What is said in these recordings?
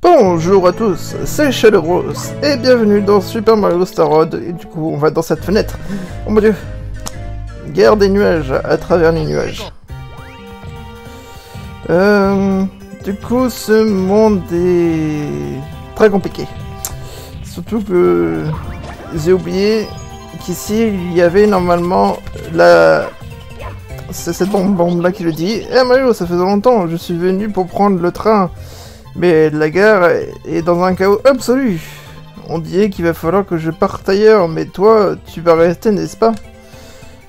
Bonjour à tous, c'est Shadow Rose et bienvenue dans Super Mario Star Road et du coup on va dans cette fenêtre. Oh mon dieu Guerre des nuages à travers les nuages. Euh, du coup ce monde est très compliqué. Surtout que j'ai oublié qu'ici il y avait normalement la... C'est cette bombe là qui le dit. Eh Mario, ça faisait longtemps, je suis venu pour prendre le train. Mais la gare est dans un chaos absolu. On dirait qu'il va falloir que je parte ailleurs, mais toi, tu vas rester, n'est-ce pas?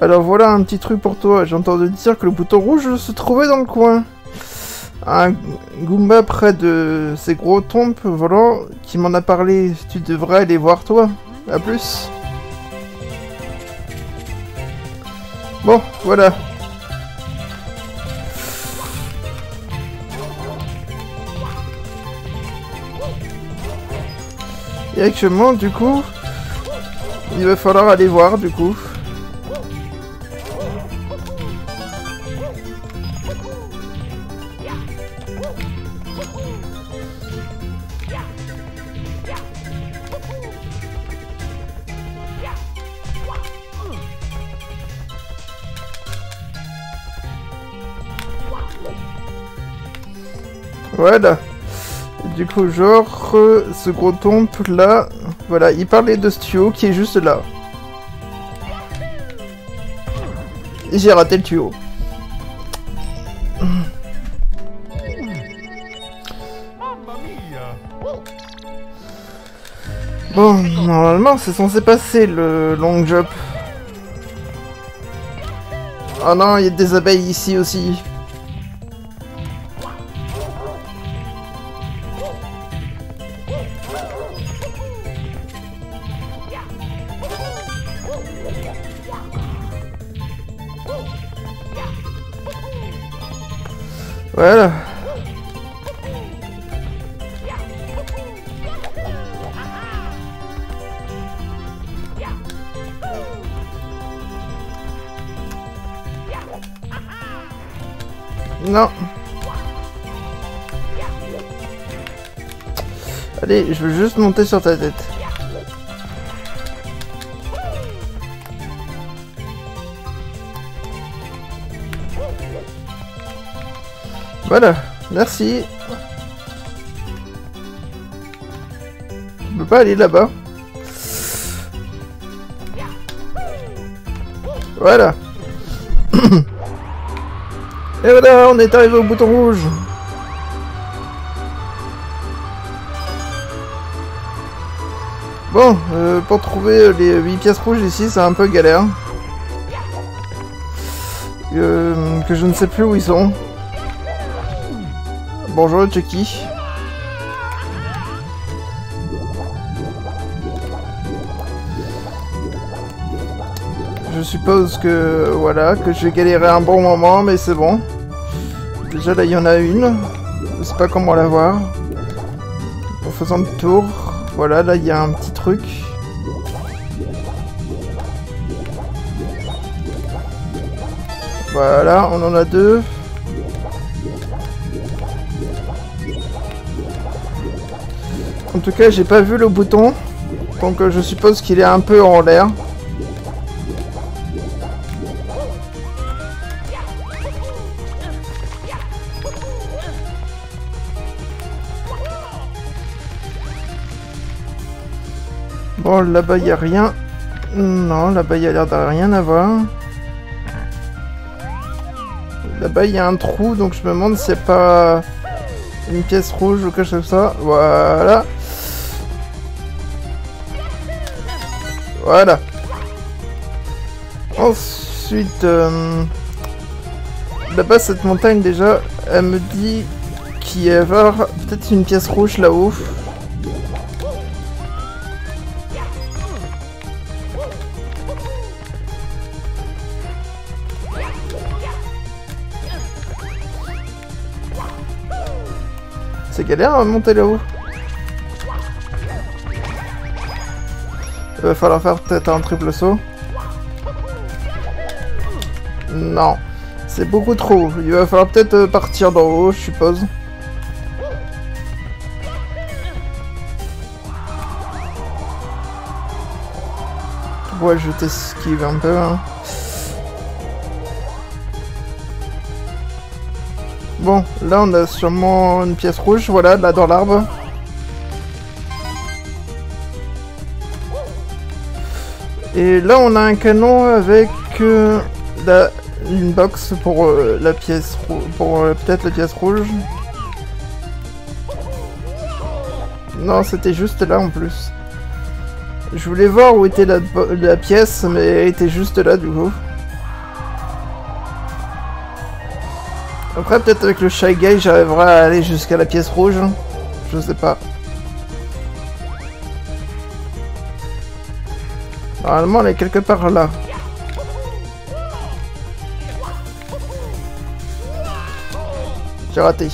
Alors voilà un petit truc pour toi. J'ai entendu dire que le bouton rouge se trouvait dans le coin. Un Goomba près de ces gros tombes volants qui m'en a parlé. Tu devrais aller voir toi. A plus. Bon, voilà. Et actuellement, du coup, il va falloir aller voir, du coup. Voilà. Du coup, genre, ce gros temple là, voilà, il parlait de ce tuyau qui est juste là. J'ai raté le tuyau. Bon, normalement, c'est censé passer le long jump. Oh non, il y a des abeilles ici aussi. Voilà. Non. Allez, je veux juste monter sur ta tête. Voilà, merci. Je peux pas aller là-bas. Voilà. Et voilà, on est arrivé au bouton rouge. Bon, euh, pour trouver les 8 pièces rouges ici, c'est un peu galère. Euh, que je ne sais plus où ils sont. Bonjour Chucky. Je suppose que voilà, que je vais galérer un bon moment, mais c'est bon. Déjà là il y en a une. Je sais pas comment la voir. En faisant le tour. Voilà, là il y a un petit truc. Voilà, on en a deux. En tout cas, j'ai pas vu le bouton. Donc euh, je suppose qu'il est un peu en l'air. Bon, là-bas, il a rien. Non, là-bas, il a l'air de rien avoir. Là-bas, il y a un trou, donc je me demande si c'est pas une pièce rouge ou quelque chose comme ça. Voilà. Voilà. Ensuite, euh, là-bas, cette montagne, déjà, elle me dit qu'il y a peut-être une pièce rouge là-haut. C'est galère à monter là-haut. Il va falloir faire peut-être un triple saut. Non. C'est beaucoup trop. Il va falloir peut-être euh, partir d'en haut, je suppose. Ouais, je t'esquive un peu. Hein? Bon, là on a sûrement une pièce rouge, voilà, là dans l'arbre. Et là on a un canon avec euh, la, une box pour euh, la pièce pour euh, peut-être la pièce rouge. Non, c'était juste là en plus. Je voulais voir où était la, la pièce, mais elle était juste là du coup. Après, peut-être avec le Shy Guy, j'arriverai à aller jusqu'à la pièce rouge. Je sais pas. Normalement, elle est quelque part là. J'ai raté.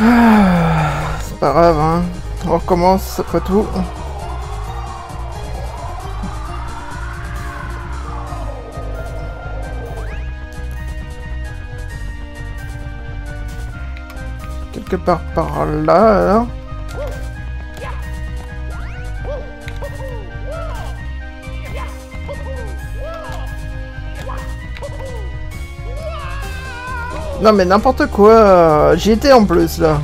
Ah, c'est pas grave, hein. On recommence après tout. Quelque part par là, là. Non mais n'importe quoi, j'y étais en plus là.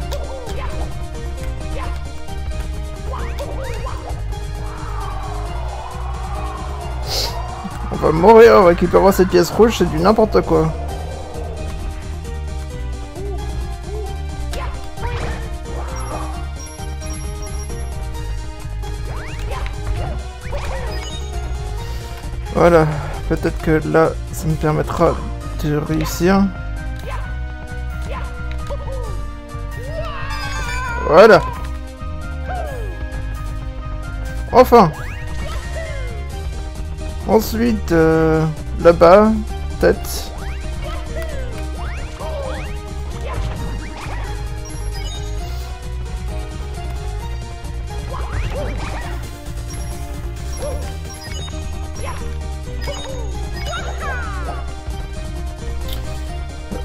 On va mourir en récupérant cette pièce rouge, c'est du n'importe quoi. Voilà, peut-être que là, ça me permettra de réussir. Voilà. Enfin. Ensuite, euh, là-bas, tête.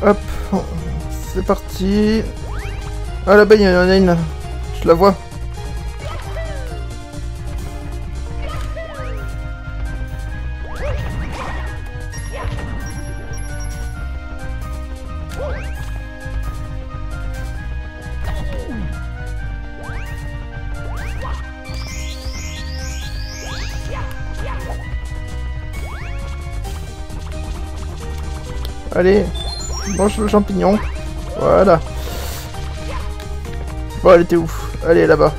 Hop, c'est parti. Ah là-bas, il y en a une. Je la vois. Allez, mange le champignon. Voilà. Bon, elle était ouf. Allez, là-bas.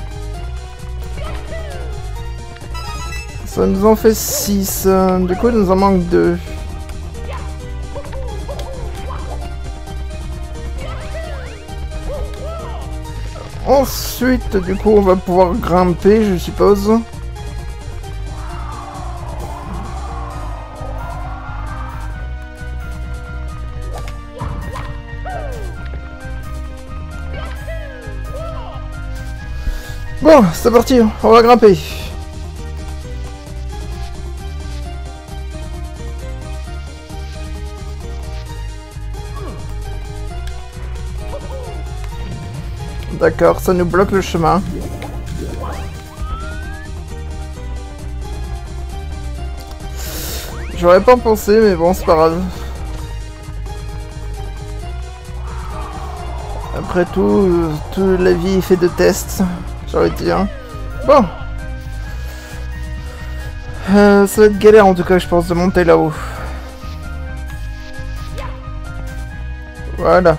Ça nous en fait 6. Du coup, il nous en manque 2. Ensuite, du coup, on va pouvoir grimper, je suppose. C'est parti, on va grimper. D'accord, ça nous bloque le chemin. J'aurais pas pensé, mais bon, c'est pas grave. Après tout, toute la vie est fait de tests j'aurais dit. Hein. Bon. Euh, ça va être galère en tout cas, je pense, de monter là-haut. Voilà.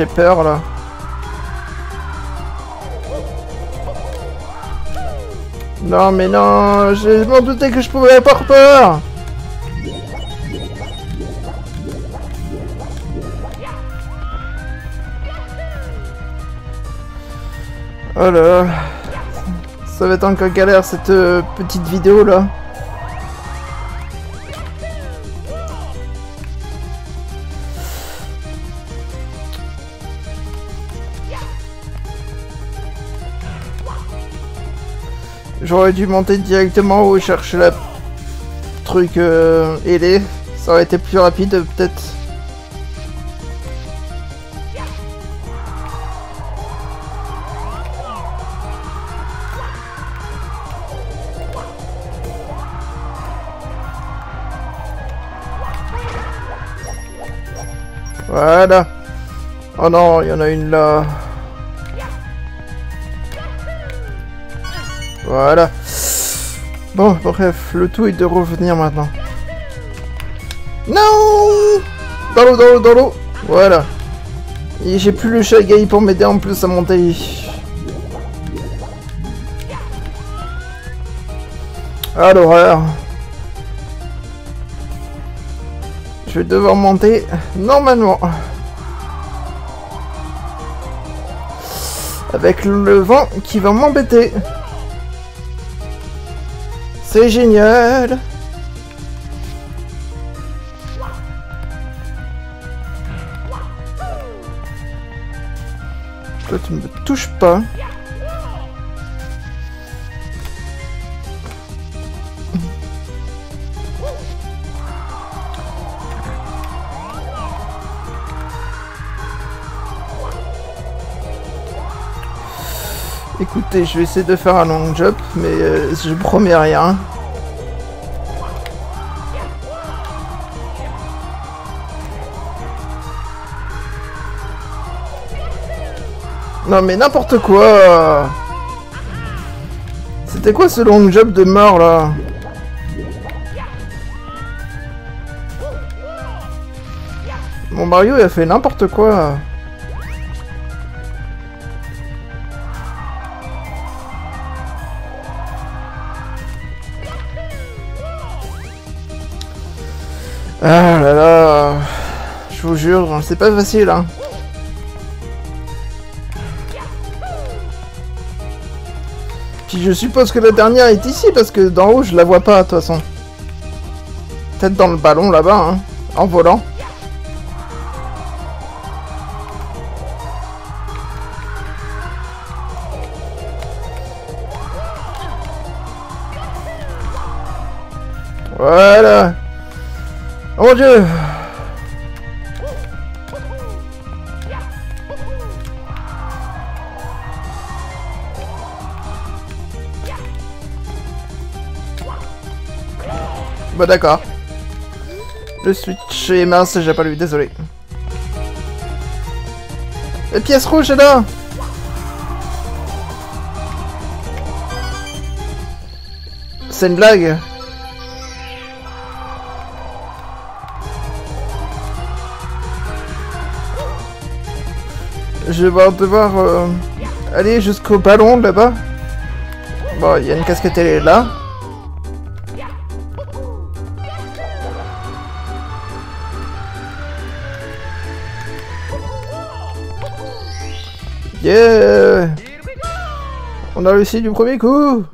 J'ai peur là. Non mais non, je m'en doutais que je pouvais avoir peur Oh là Ça va être encore galère cette euh, petite vidéo là. J'aurais dû monter directement où chercher la truc euh, ailé. Ça aurait été plus rapide peut-être. Voilà. Oh non, il y en a une là. Voilà. Bon, bref, le tout est de revenir maintenant. Non Dans l'eau, dans l'eau, dans l'eau Voilà. Et j'ai plus le Shaggy pour m'aider en plus à monter. Ah l'horreur. Je vais devoir monter normalement. Avec le vent qui va m'embêter. C'est génial Toi, tu ne me touches pas. Écoutez, je vais essayer de faire un long jump, mais euh, je promets rien. Non mais n'importe quoi. C'était quoi ce long jump de mort là? Mon Mario il a fait n'importe quoi Ah là là Je vous jure, c'est pas facile hein Puis je suppose que la dernière est ici parce que d'en haut je la vois pas de toute façon. Peut-être dans le ballon là-bas, hein, en volant. Mon dieu Bah d'accord. Le switch est mince, j'ai pas lu, désolé. Les pièces rouges là C'est une blague Je vais devoir euh, aller jusqu'au ballon là-bas. Bon, il y a une casquette, elle est là. Yeah On a réussi du premier coup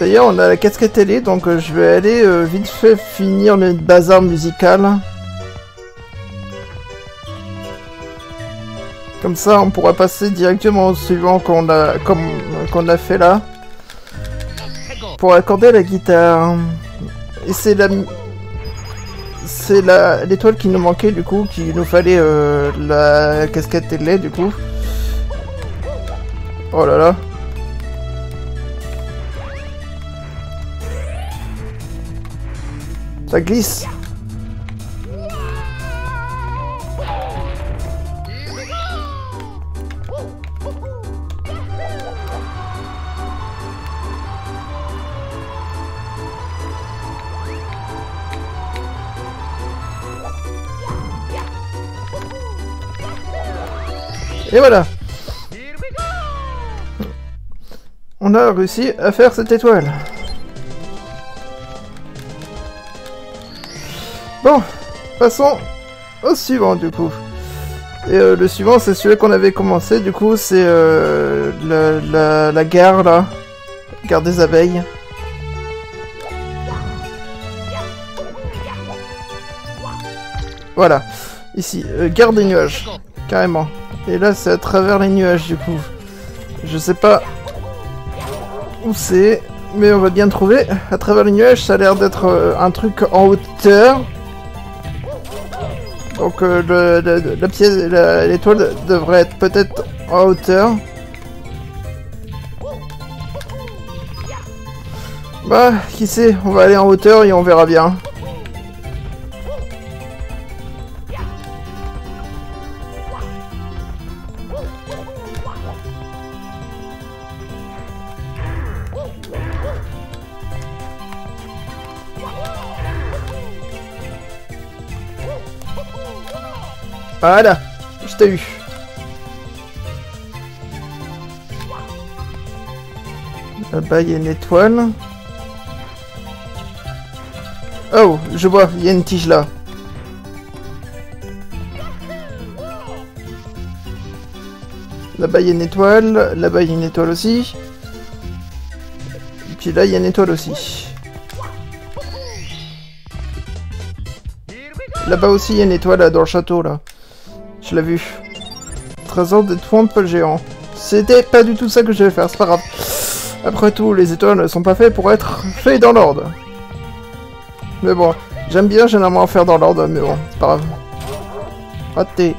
D'ailleurs, on a la casquette télé, donc euh, je vais aller euh, vite fait finir le bazar musical. Comme ça, on pourra passer directement au suivant qu'on a, qu'on a fait là. Pour accorder la guitare. Et c'est la c'est l'étoile qui nous manquait du coup, qui nous fallait euh, la casquette télé du coup. Oh là là. Ça glisse. Et voilà On a réussi à faire cette étoile. Bon, passons au suivant du coup. Et euh, le suivant, c'est celui qu'on avait commencé, du coup, c'est euh, la, la, gare, là. Gare des abeilles. Voilà. Ici, euh, gare des nuages. Carrément. Et là, c'est à travers les nuages, du coup. Je sais pas où c'est, mais on va bien trouver. À travers les nuages, ça a l'air d'être euh, un truc en hauteur. Donc euh, le, la pièce, l'étoile devrait être peut-être en hauteur. Bah, qui sait, on va aller en hauteur et on verra bien. Voilà, je t'ai eu. Là-bas, il y a une étoile. Oh, je vois, il y a une tige là. Là-bas, il y a une étoile. Là-bas, il y a une étoile aussi. Et puis là, il y a une étoile aussi. Là-bas aussi, il y a une étoile dans le château, là. Je l'ai vu. Trésor de le géant. C'était pas du tout ça que je devais faire, c'est pas grave. Après tout, les étoiles ne sont pas faites pour être faites dans l'ordre. Mais bon, j'aime bien généralement faire dans l'ordre, mais bon, c'est pas grave. Raté.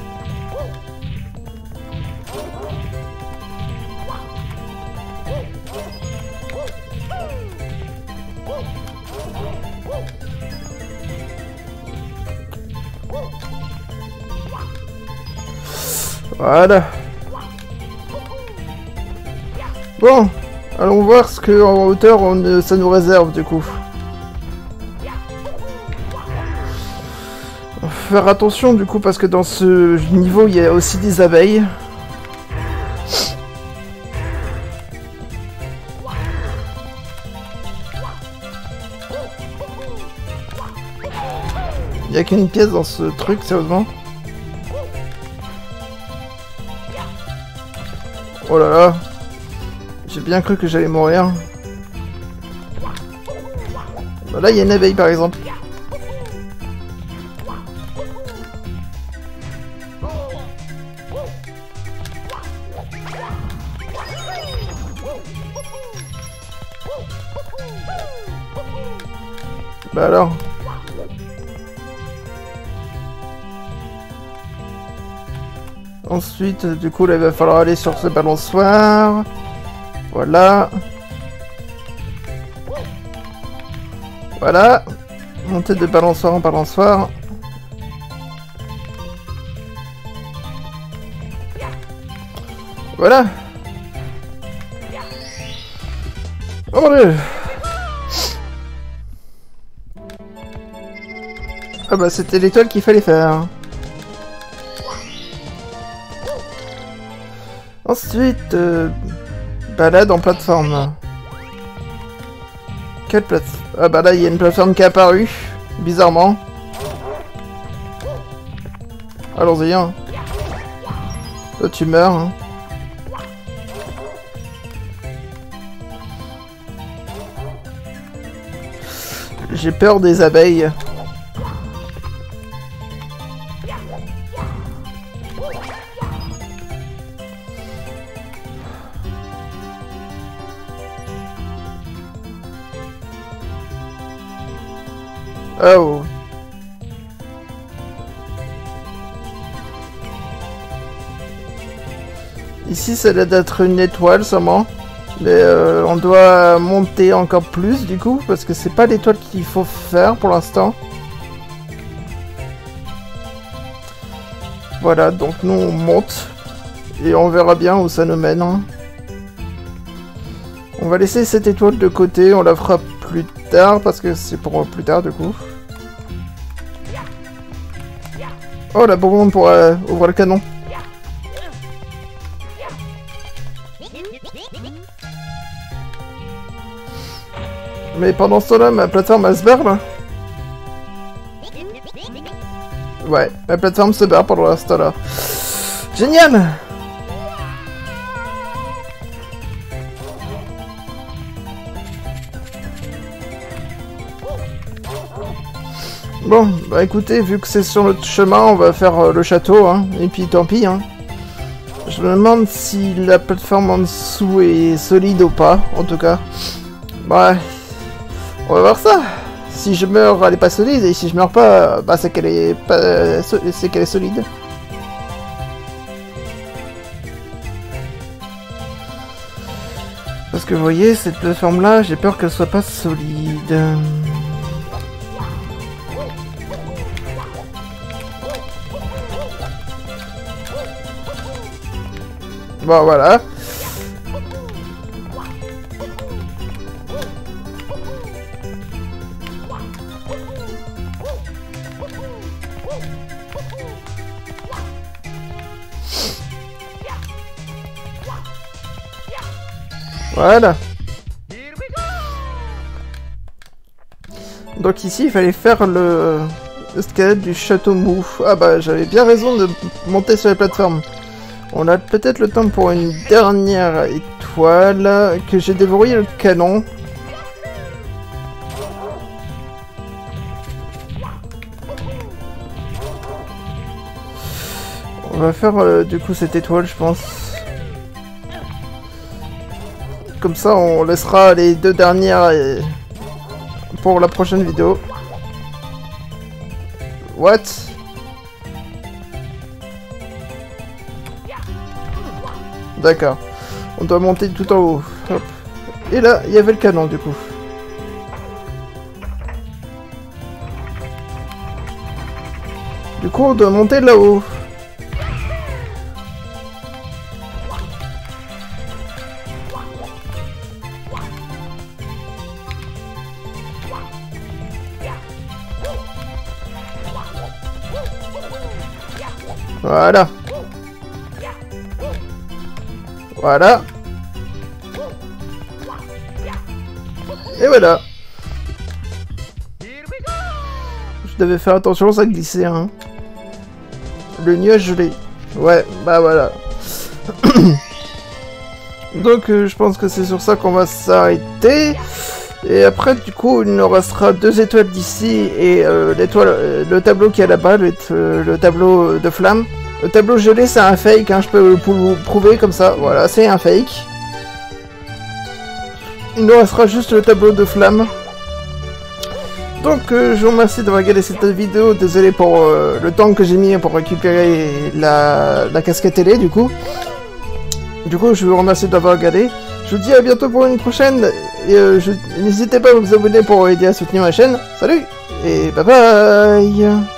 Voilà. Bon, allons voir ce que en hauteur on, ça nous réserve du coup. Faire attention du coup parce que dans ce niveau il y a aussi des abeilles. Il n'y a qu'une pièce dans ce truc, sérieusement. Oh là là J'ai bien cru que j'allais mourir. Bah là, il y a une abeille, par exemple. Du coup, là, il va falloir aller sur ce balançoire. Voilà. Voilà. Monter de balançoire en balançoire. Voilà. Dieu. Ah bah c'était l'étoile qu'il fallait faire. Ensuite, euh, balade en plateforme. Quelle plateforme Ah bah là, il y a une plateforme qui est apparue, bizarrement. Allons-y, hein. Toi, tu meurs, hein. J'ai peur des abeilles. Ici, ça doit être une étoile seulement. Mais euh, on doit monter encore plus du coup, parce que c'est pas l'étoile qu'il faut faire pour l'instant. Voilà, donc nous on monte. Et on verra bien où ça nous mène. Hein. On va laisser cette étoile de côté, on la fera plus tard, parce que c'est pour plus tard du coup. Oh, la bombe pour euh, ouvrir le canon. Mais pendant ce temps-là, ma plateforme, elle se barre, là Ouais, ma plateforme se barre pendant ce temps-là. Génial Bon, bah écoutez, vu que c'est sur notre chemin, on va faire euh, le château, hein. Et puis tant pis, hein. Je me demande si la plateforme en dessous est solide ou pas, en tout cas. Ouais. On va voir ça. Si je meurs, elle est pas solide, et si je meurs pas, bah c'est qu'elle est pas... c'est qu'elle est solide. Parce que vous voyez, cette plateforme-là, j'ai peur qu'elle soit pas solide. Bon, voilà. Voilà. Donc ici, il fallait faire le, squelette du château mou. Ah bah, j'avais bien raison de monter sur les plateformes. On a peut-être le temps pour une dernière étoile, que j'ai déverrouillé le canon. On va faire euh, du coup cette étoile, je pense. Comme ça, on laissera les deux dernières pour la prochaine vidéo. What? D'accord. On doit monter tout en haut. Et là, il y avait le canon, du coup. Du coup, on doit monter là-haut. Voilà. Et voilà. Je devais faire attention, ça glissait, hein. Le nuage gelé. Ouais, bah voilà. Donc, euh, je pense que c'est sur ça qu'on va s'arrêter. Et après, du coup, il nous restera deux étoiles d'ici et euh, l'étoile, euh, le tableau qui est là-bas, le, le, tableau de flamme. Le tableau gelé, c'est un fake, hein, je peux vous prouver comme ça. Voilà, c'est un fake. Il nous restera juste le tableau de flamme. Donc, euh, je vous remercie d'avoir regardé cette vidéo. Désolé pour le temps que j'ai mis pour récupérer la, la casquette télé, du coup. Du coup, je vous remercie d'avoir regardé. Je vous dis à bientôt pour une prochaine. Et euh, n'hésitez pas à vous abonner pour aider à soutenir ma chaîne. Salut et bye bye